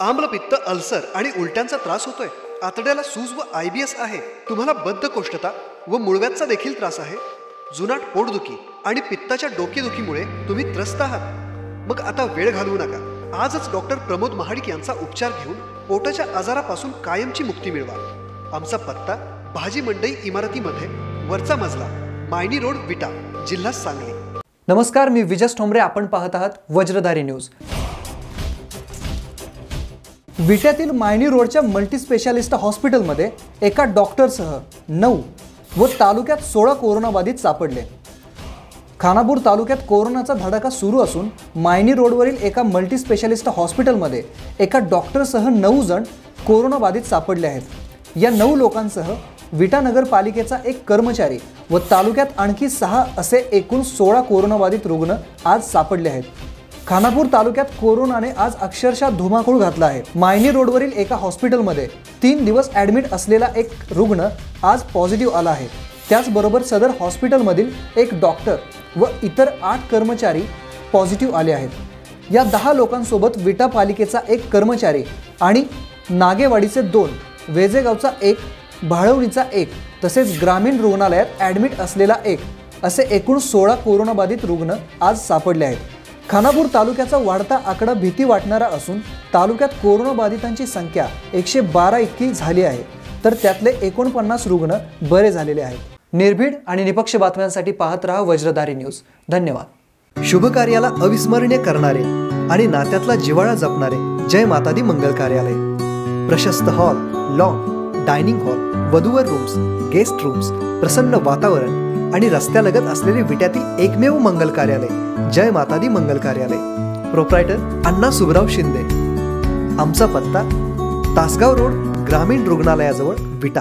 आम्लपित्त ulcer आणि उलट्यांचा त्रास होतोय. आतड्याला सूज व आय बी एस आहे. तुम्हाला बद्धकोष्ठता व मुळव्याचा देखील त्रास आहे. जुनाट पोटदुखी आणि पित्ताच्या डोकेदुखीमुळे तुम्ही त्रस्त आहात. मग आता वेळ घालवू नका. आजच डॉक्टर प्रमोद महाडिक यांचा उपचार घेऊन पोटाच्या आजारापासून कायमची मुक्ती मिळवा. आमचा पत्ता भाजी मंडई इमारतीमध्ये वरचा मजला मायनी रोड विटा जिल्हा सांगली. नमस्कार मी विजस ठोंबरे आपण पाहत आहात वज्रधारी न्यूज. विट्यातील मायनी रोडच्या मल्टी स्पेशालिस्ट हॉस्पिटलमध्ये एका डॉक्टरसह नऊ व तालुक्यात सोळा कोरोनाबाधित सापडले. खानापूर तालुक्यात कोरोनाचा धडाका सुरू असून मायनी रोडवरील एका मल्टी स्पेशालिस्ट हॉस्पिटलमध्ये एका डॉक्टरसह नऊ जण कोरोनाबाधित सापडले आहेत. या नऊ लोकांसह विटा नगरपालिकेचा एक कर्मचारी व तालुक्यात आणखी सहा असे एकूण सोळा कोरोनाबाधित रुग्ण आज सापडले आहेत. खानापूर तालुक्यात कोरोनाने आज अक्षरशः धुमाकूळ घातला आहे. मायनी रोडवरील एका हॉस्पिटलमध्ये तीन दिवस ॲडमिट असलेला एक रुग्ण आज पॉझिटिव्ह आला आहे. त्याचबरोबर सदर हॉस्पिटलमधील एक डॉक्टर व इतर आठ कर्मचारी पॉझिटिव्ह आले आहेत. या दहा लोकांसोबत विटा पालिकेचा एक कर्मचारी आणि नागेवाडीचे दोन वेजेगावचा एक भाळवणीचा एक तसेच ग्रामीण रुग्णालयात ॲडमिट असलेला एक असे एकूण सोळा कोरोनाबाधित रुग्ण आज सापडले आहेत. खानापूर तालुक्याचा वाढता आकडा भीती वाटणारा असून तालुक्यात कोरोनाबाधितांची संख्या एकशे बारा इतकी झाली आहे. तर त्यातले एकोणपन्नास रुग्ण बरे झालेले आहेत. निर्भीड आणि निपक्ष बातम्यांसाठी पाहत रहा वज्रधारी न्यूज. धन्यवाद. शुभ कार्याला अविस्मरणीय करणारे आणि नात्यातला जिव्हाळा जपणारे जय मातादी मंगल कार्यालय. प्रशस्त हॉल लॉन डायनिंग हॉल वधूवर रूम्स गेस्ट रूम्स प्रसन्न वातावरण आणि रस्त्यालगत असलेले विट्यातील एकमेव मंगल कार्यालय जय मातादी मंगल कार्यालय. प्रोप्रायटर अण्णा सुबराव शिंदे. आमचा पत्ता तासगाव रोड ग्रामीण रुग्णालयाजवळ विटा.